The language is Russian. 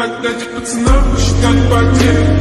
так дать пацанам посчитать потери